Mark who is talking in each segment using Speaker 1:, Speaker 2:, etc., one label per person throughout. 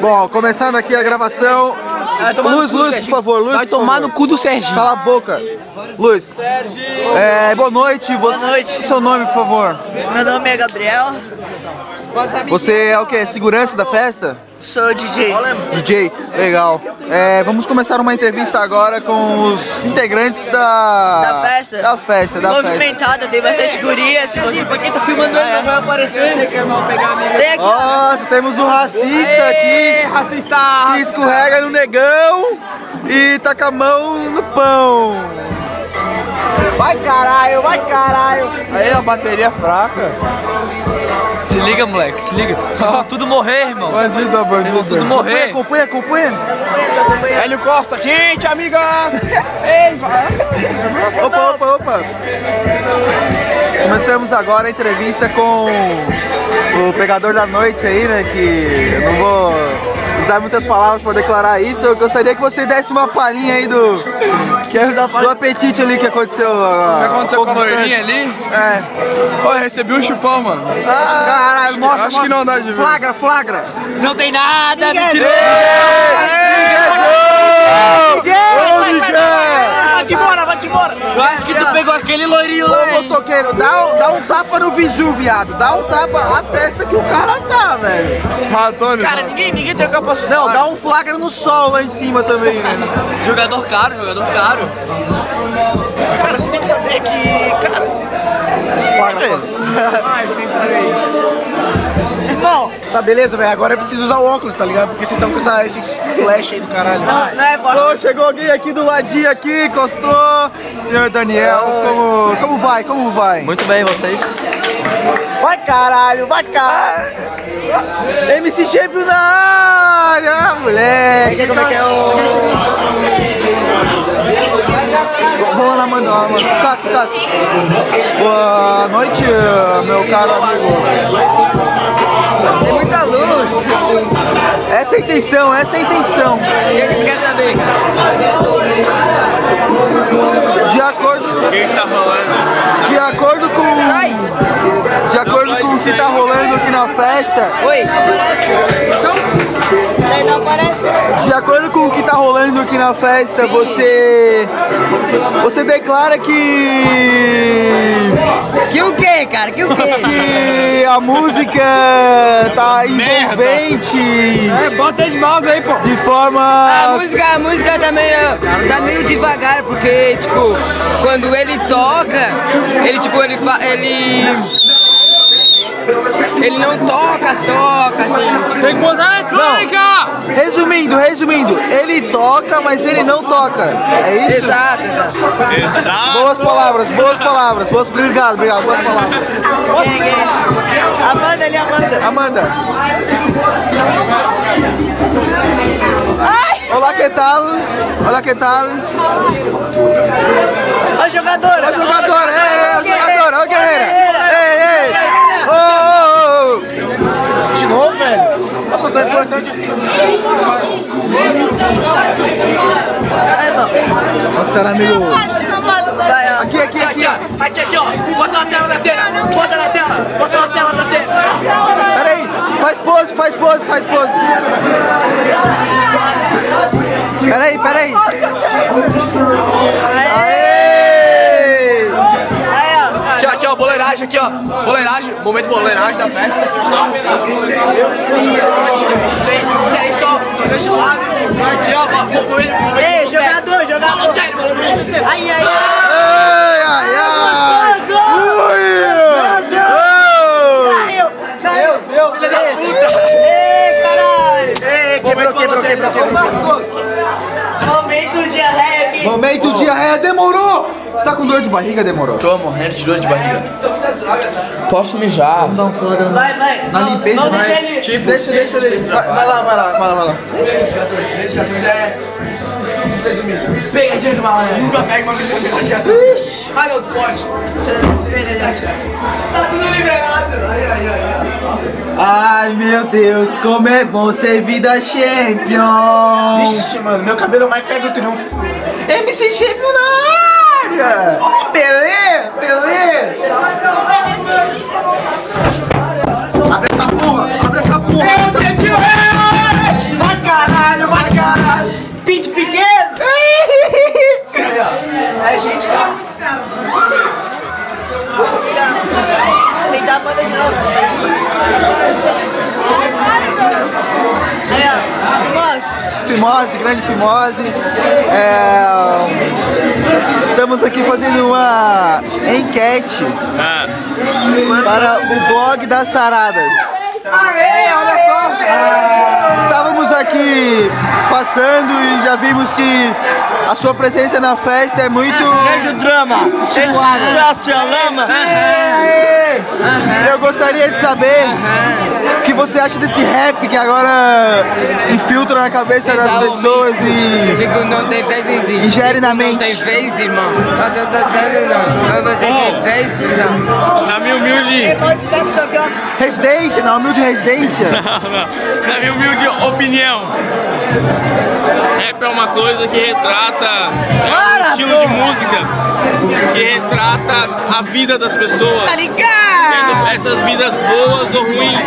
Speaker 1: Bom, começando aqui a gravação. Luz, luz, por favor, luz.
Speaker 2: Vai tomar no cu do Serginho.
Speaker 1: Cala a boca. Luz. É, boa noite. Você, boa noite. Seu nome, por favor.
Speaker 3: Meu nome é Gabriel,
Speaker 1: Você é o que? Segurança da festa?
Speaker 3: Sou DJ.
Speaker 1: DJ, legal. É, vamos começar uma entrevista agora com os integrantes da...
Speaker 3: Da festa?
Speaker 1: Da festa, da festa.
Speaker 3: Movimentada, tem bastante gurias.
Speaker 2: Pra quem tá filmando ele, não vai aparecer.
Speaker 3: Tem aqui,
Speaker 1: Nossa, temos um racista aqui
Speaker 2: Racista!
Speaker 1: que escorrega no negão e taca a mão no pão.
Speaker 2: Vai caralho, vai caralho.
Speaker 1: Aí a bateria é fraca.
Speaker 2: Se liga, moleque, se liga. Vocês vão tudo morrer, irmão.
Speaker 1: Bandido,
Speaker 2: Vocês vão
Speaker 1: bandido.
Speaker 2: tudo morrer.
Speaker 1: Acompanha, acompanha.
Speaker 2: Hélio Costa, gente, amiga!
Speaker 1: Opa, opa, opa. Começamos agora a entrevista com o pegador da noite aí, né? Que eu não vou usar muitas palavras para declarar isso. Eu gostaria que você desse uma palhinha aí do, do apetite ali que aconteceu agora.
Speaker 4: O que aconteceu com a loirinha ali?
Speaker 1: É.
Speaker 4: Ô, eu recebi um chupão, mano.
Speaker 1: Caralho, mostra,
Speaker 4: acho que não dá de ver.
Speaker 1: Flagra, flagra.
Speaker 2: Não tem nada, mentira! Vai-te aquele loirinho lá,
Speaker 1: Ô, motoqueiro, dá, um- dá um tapa no visu, viado. Dá um tapa na festa que o cara tá, velho.
Speaker 4: Ratone.
Speaker 2: Cara, ninguém, ninguém tem capacidade.
Speaker 1: Não, dá um flagra no sol lá em cima também, né?
Speaker 2: Jogador caro, jogador caro. Cara, você tem que saber que. Cara.
Speaker 3: irmão.
Speaker 5: Tá beleza, velho. Agora eu preciso usar o óculos, tá ligado? Porque vocês estão com essa, esse flash aí do caralho.
Speaker 3: Não, não é.
Speaker 1: Ô, chegou alguém aqui do ladinho aqui, encostou. Senhor Daniel, como, como vai? Como vai?
Speaker 2: Muito bem, vocês?
Speaker 5: Vai caralho, vai caralho.
Speaker 1: MC Shape na área, moleque.
Speaker 5: Como é que é o.
Speaker 1: Vamos lá, mano. ó, mano. Cássio, Cássio. Boa noite, meu caro amigo. Essa é a intenção, essa é a intenção.
Speaker 3: O que tu quer saber?
Speaker 1: De acordo,
Speaker 4: O que tá rolando?
Speaker 1: de acordo com... De acordo com o que tá rolando aqui na festa,
Speaker 3: Oi. Não
Speaker 1: De acordo com o que tá rolando aqui na festa, você. Você declara que.
Speaker 3: Que o quê, cara? Que o quê?
Speaker 1: que a música tá envolvente
Speaker 2: Bota as mãos aí, pô.
Speaker 1: de forma.
Speaker 3: A música, a música tá meio, tá meio devagar, porque, tipo, quando ele toca, ele, tipo, ele fa, ele... Ele não toca, toca, assim,
Speaker 2: Tem que botar eletrônica!
Speaker 1: Resumindo, resumindo, ele toca, mas ele não toca. É isso?
Speaker 3: exato, exato.
Speaker 4: Exato.
Speaker 1: Boas palavras, boas palavras. Boas... Obrigado, obrigado. Boas palavras.
Speaker 3: Amanda ali, Amanda.
Speaker 1: Amanda. Olá, que tal? Olá, que tal?
Speaker 3: Ó, jogador.
Speaker 1: Ó o jogador, é, é, o jogador, ó o guerreira. Nossa, tá importante. Nossa, cara, amigo.
Speaker 3: Vai, ó.
Speaker 1: Aqui, aqui, aqui.
Speaker 2: Aqui, aqui, ó. Bota na tela da tela. Bota na tela. Bota na tela da tela.
Speaker 1: Peraí, faz pose, faz pose, faz pose. Peraí, peraí. Aê!
Speaker 2: Boleiragem aqui, ó. Boleiragem, momento boleiragem da festa. Aí só, deixa de lado. Aqui, ó.
Speaker 3: Ei, jogador, jogador. Aí, aí, aí.
Speaker 1: Ai, ai, ai! Ui!
Speaker 3: Caiu, caiu.
Speaker 1: Meu Deus! Com dor de barriga, demorou?
Speaker 2: Tô morrendo de dor de barriga. Posso mijar?
Speaker 3: Vai, vai.
Speaker 1: Na
Speaker 3: Não,
Speaker 1: limpeza,
Speaker 3: não
Speaker 1: mas-
Speaker 3: deixa ele.
Speaker 2: Tipo,
Speaker 1: Deixa, deixa ele. Vai, vai lá, vai lá, vai lá, vai lá.
Speaker 2: Pegadinha de malandro. Nunca pega uma menina Ah, não, tu pode. Tá tudo liberado. Ai, ai, ai.
Speaker 1: Ai, meu Deus, como é bom ser vida champion!
Speaker 5: Ixi, mano, meu cabelo mais feio do triunfo.
Speaker 1: MC Champion área! Beleza, beleza! Fimose, grande Fimose. É, estamos aqui fazendo uma enquete
Speaker 2: Ah,
Speaker 1: para o blog das taradas. Estávamos aqui passando e já vimos que a sua presença na festa é muito.
Speaker 3: Grande drama. Sensacional.
Speaker 1: Eu gostaria de saber você acha desse rap que agora infiltra na cabeça das pessoas e
Speaker 3: Digo, não
Speaker 1: ingere na
Speaker 3: Não tem
Speaker 1: mente.
Speaker 3: vez, irmão. Não tem vez, não. Não tem vez, não.
Speaker 2: na minha humilde.
Speaker 1: Residência, na humilde residência.
Speaker 2: na minha humilde opinião. É uma coisa que retrata é um estilo de música que retrata a vida das pessoas. Sendo essas vidas boas ou ruins.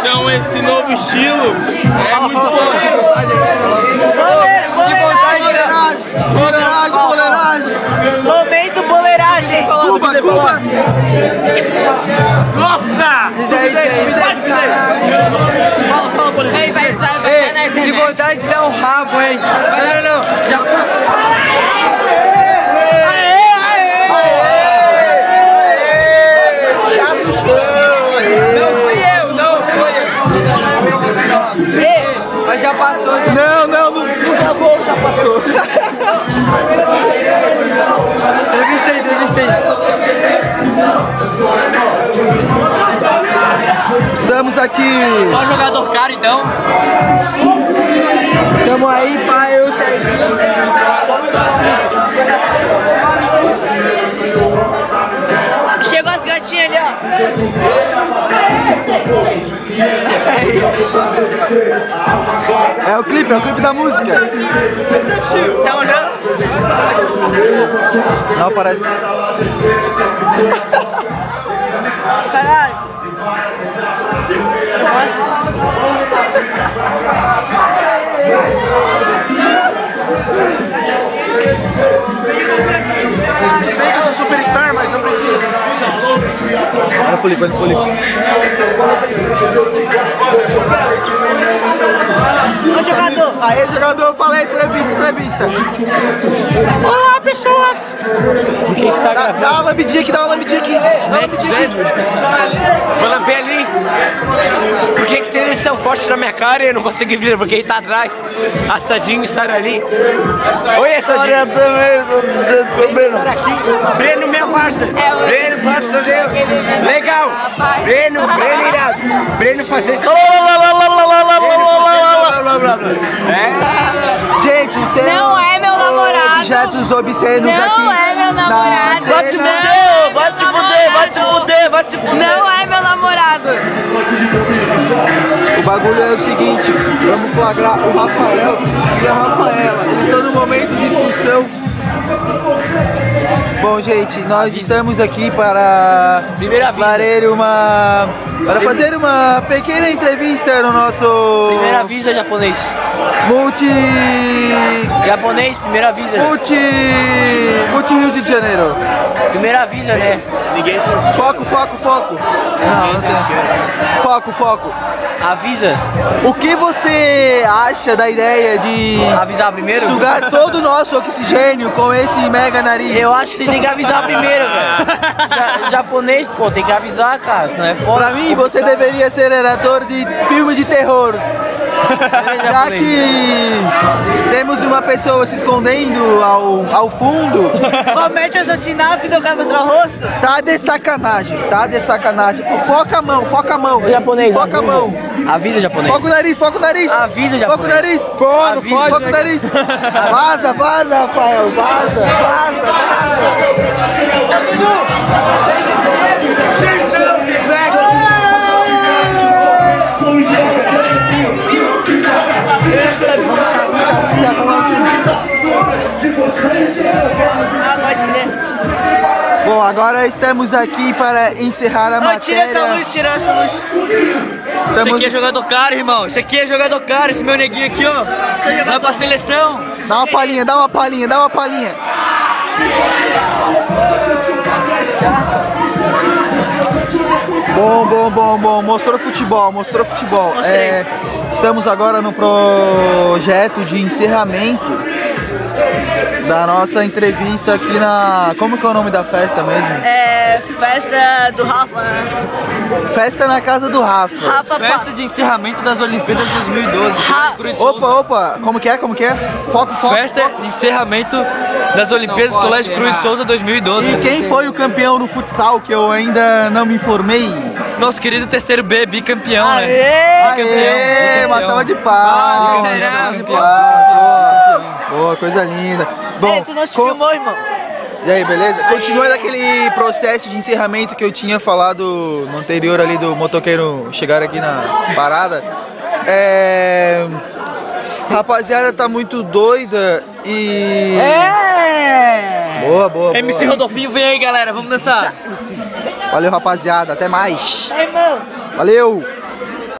Speaker 2: Então esse novo estilo é muito bom.
Speaker 1: Boleiragem, boleiragem, boleiragem.
Speaker 6: Momento boleiragem.
Speaker 1: Cuba, Cuba.
Speaker 2: Nossa!
Speaker 3: Isso aí, isso aí. Fala, fala, polícia. Ei, vai, vai, vai,
Speaker 1: que
Speaker 3: internet.
Speaker 1: vontade de dar um rabo, hein?
Speaker 3: Não, não, não. Já passou. Não fui eu, não fui eu. Mas já passou, já.
Speaker 1: Não, não, não, não acabou, já passou.
Speaker 3: Entrevistei, entrevistei.
Speaker 1: Estamos aqui,
Speaker 3: Só jogador caro, então.
Speaker 1: É o clipe, é o clipe da música.
Speaker 6: Tá olhando?
Speaker 1: Não parece.
Speaker 6: Caralho.
Speaker 5: Bem que eu sou superstar, mas não precisa.
Speaker 1: Olha o polipo, olha o polipo. Dá, dá uma lambidinha aqui, dá uma lambidinha aqui. Dá uma lambidinha aqui.
Speaker 7: Vou lamber ali. Por que, que tem eles tão forte na minha cara e eu não consegui ver? Porque ele tá atrás. Assadinho estar ali. Oi, Assadinho.
Speaker 1: Olha também, também.
Speaker 7: Estar aqui. Breno, meu parça. Breno, parça meu. Legal. Breno, Breno irado. Breno fazer isso.
Speaker 1: Gente, isso é
Speaker 8: Não é meu namorado.
Speaker 1: objetos obscenos aqui.
Speaker 8: Não é meu namorado.
Speaker 1: Vai te
Speaker 8: Não
Speaker 1: fuder,
Speaker 8: é
Speaker 1: vai te fuder, vai te fuder, vai te fuder.
Speaker 8: Não é meu namorado.
Speaker 1: O bagulho é o seguinte, vamos flagrar o Rafael e a Rafaela. Gente, nós estamos aqui para
Speaker 7: Primeira
Speaker 1: fazer uma para fazer uma pequena entrevista no nosso
Speaker 7: Primeira visa, japonês.
Speaker 1: multi
Speaker 7: Japonês, primeira visa.
Speaker 1: multi multi Rio de Janeiro.
Speaker 7: Primeira visa, né?
Speaker 1: Foco, foco, foco. Não, não tem. Foco, foco.
Speaker 7: Avisa.
Speaker 1: O que você acha da ideia de
Speaker 7: Avisar primeiro?
Speaker 1: sugar todo o nosso oxigênio com esse mega nariz?
Speaker 7: Eu acho que vocês têm que avisar primeiro, velho. Ja- japonês, pô, tem que avisar, cara, senão é foda.
Speaker 1: Pra mim, você deveria ser ator de filme de terror. Já que temos uma pessoa se escondendo ao, ao fundo,
Speaker 6: Comete o assassinato e não quer mostrar o rosto.
Speaker 1: tá de sacanagem, tá de sacanagem. Foca a mão, foca a mão.
Speaker 7: japonês,
Speaker 1: Foca a
Speaker 7: avisa.
Speaker 1: mão.
Speaker 7: Avisa, japonês.
Speaker 1: Foca o nariz, foca o nariz.
Speaker 7: Avisa,
Speaker 1: Foca o
Speaker 7: japonês.
Speaker 1: nariz.
Speaker 7: Avisa.
Speaker 1: Foca o nariz. Vaza, vaza, Rafael. Vaza, vaza, vaza.
Speaker 6: Pode crer.
Speaker 1: Bom, agora estamos aqui para encerrar a
Speaker 6: Ô, tira
Speaker 1: matéria.
Speaker 6: essa luz, tira essa luz.
Speaker 3: Esse
Speaker 1: Estamos...
Speaker 3: aqui é jogador caro, irmão. Esse aqui é jogador caro. Esse meu neguinho aqui, ó. Vai pra seleção.
Speaker 1: Dá uma palhinha, dá uma palhinha, dá uma palhinha. Bom, bom, bom, bom. Mostrou futebol, mostrou futebol. É, estamos agora no projeto de encerramento da nossa entrevista aqui na. Como que é o nome da festa mesmo?
Speaker 6: É festa do Rafa, né?
Speaker 1: Festa na casa do Rafa.
Speaker 6: Rafa
Speaker 9: Festa de encerramento das Olimpíadas 2012.
Speaker 6: Ra-.
Speaker 1: Opa, opa, como que é? Como que é? Foco, foco.
Speaker 9: Festa de encerramento das Olimpíadas do Colégio Cruz Souza 2012.
Speaker 1: E quem foi o campeão no futsal que eu ainda não me informei?
Speaker 9: Nosso querido terceiro B, bicampeão, né?
Speaker 1: Aê,
Speaker 9: bicampeão.
Speaker 1: uma salva de palmas.
Speaker 9: Bicampeão,
Speaker 1: de
Speaker 9: bicampeão.
Speaker 1: Boa, coisa linda. Bom,
Speaker 6: Ei, tu não se
Speaker 1: co-
Speaker 6: filmou, irmão?
Speaker 1: E aí, beleza? Continuando aquele processo de encerramento que eu tinha falado no anterior ali do motoqueiro chegar aqui na parada. É. Rapaziada tá muito doida e.
Speaker 3: É!
Speaker 1: Boa, boa. boa.
Speaker 9: MC Rodolfinho, vem aí, galera. Vamos dançar.
Speaker 1: Valeu, rapaziada. Até mais. Valeu!